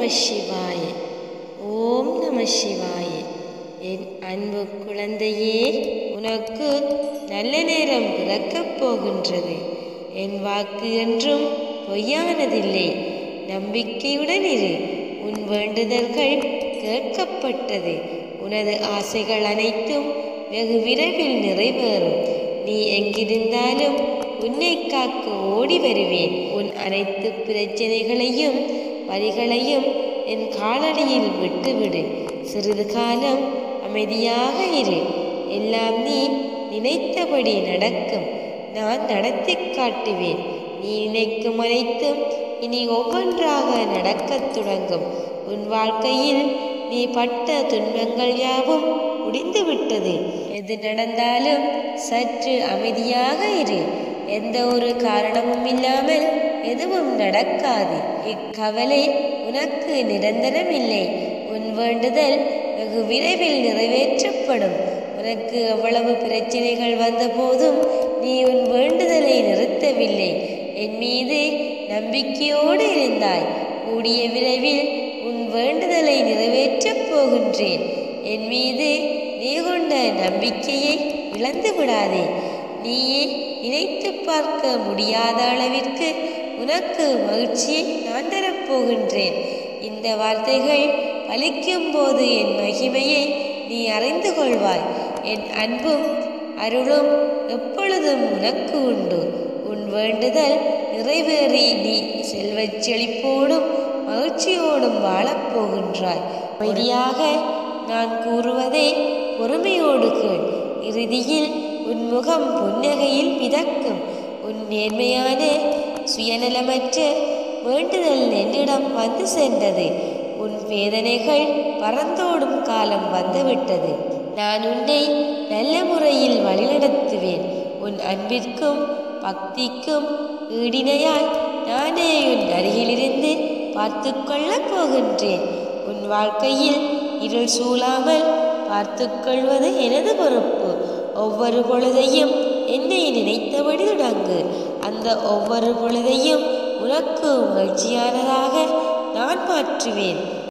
நம சிவாய. ஓம் நம சிவாய. என் அன்பு குழந்தையே உனக்கு நல்ல நேரம் பிறக்கப் போகின்றது. என் வாக்கு என்றும் பொய்யானதில்லை. நம்பிக்கையுடன் இரு. உன் வேண்டுதல்கள் கேட்கப்பட்டது. உனது ஆசைகள் அனைத்தும் வெகு விரைவில் நிறைவேறும். நீ எங்கிருந்தாலும் உன்னை காக்க ஓடி வருவேன். உன் அனைத்து பிரச்சனைகளையும் வரிகளையும் என் காலடியில் விட்டுவிடு. சிறிது காலம் அமைதியாக இரு. எல்லாம் நீ நினைத்தபடி நடக்கும். நான் நடத்தி காட்டுவேன். நீ நினைக்கும் அனைத்தும் இனி ஒவ்வொன்றாக நடக்கத் தொடங்கும். உன் வாழ்க்கையில் நீ பட்ட துன்பங்கள் யாவும் முடிந்துவிட்டது எது நடந்தாலும் சற்று அமைதியாக இரு. எந்த ஒரு காரணமும் இல்லாமல் எதுவும் நடக்காது. இக்கவலை உனக்கு நிரந்தரமில்லை. உன் வேண்டுதல் வெகு விரைவில் நிறைவேற்றப்படும். உனக்கு எவ்வளவு பிரச்சனைகள் வந்த போதும் நீ உன் வேண்டுதலை நிறுத்தவில்லை. என் மீது நம்பிக்கையோடு இருந்தாய். கூடிய விரைவில் உன் வேண்டுதலை நிறைவேற்றப் போகின்றேன். என் மீது நீ கொண்ட நம்பிக்கையை இழந்து விடாதே நீயே நினைத்து பார்க்க முடியாத அளவிற்கு உனக்கு மகிழ்ச்சியை நான் தரப்போகின்றேன் இந்த வார்த்தைகள் பலிக்கும் போது என் மகிமையை நீ அறிந்து கொள்வாய். என் அன்பும் அருளும் எப்பொழுதும் உனக்கு உண்டு. உன் வேண்டுதல் நிறைவேறி நீ செல்வச் செழிப்போடும் மகிழ்ச்சியோடும் வாழப்போகின்றாய் அமைதியாக நான் கூறுவதை பொறுமையோடு கேள். இறுதியில் உன் முகம் புன்னகையில் மிதக்கும். உன் நேர்மையான சுயநலமற்ற வேண்டுதல் என்னிடம் வந்து சென்றது. உன் வேதனைகள் பறந்தோடும் காலம் வந்துவிட்டது. நான் உன்னை நல்ல முறையில் வழிநடத்துவேன். உன் அன்பிற்கும் பக்திக்கும் ஈடினையாய் நானே உன் அருகிலிருந்து பார்த்து கொள்ளப் போகின்றேன். உன் வாழ்க்கையில் இருள் சூழாமல் பார்த்து கொள்வது எனது பொறுப்பு. ஒவ்வொரு பொழுதையும் என்னை நினைத்தபடி தொடங்கு. அந்த ஒவ்வொரு பொழுதையும் உனக்கு மகிழ்ச்சியானதாக நான் மாற்றுவேன்.